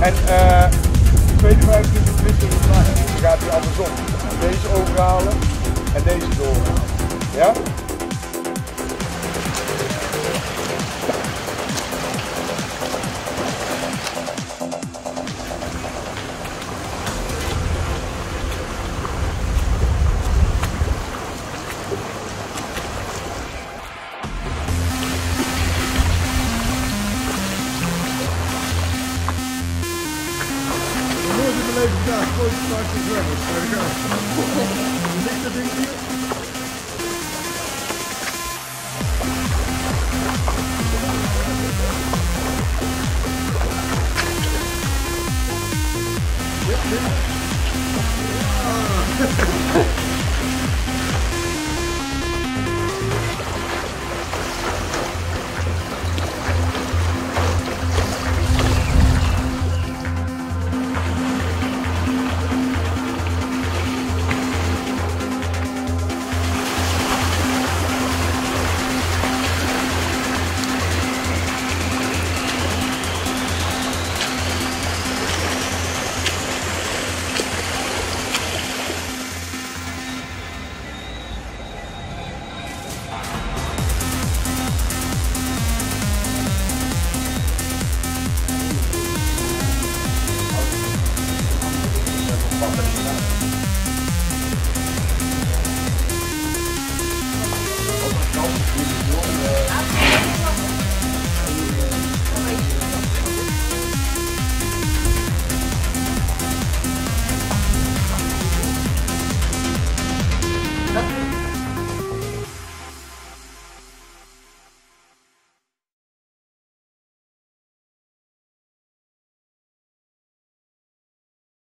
En eh de tweede 25 minuten is. Dan gaat hij andersom. Deze overhalen en deze doorhalen. Ja? Leven gedaan. Grote zwarte zwemmers. Daar gaan. Ligt dat ding hier? Dit, dit. Ah.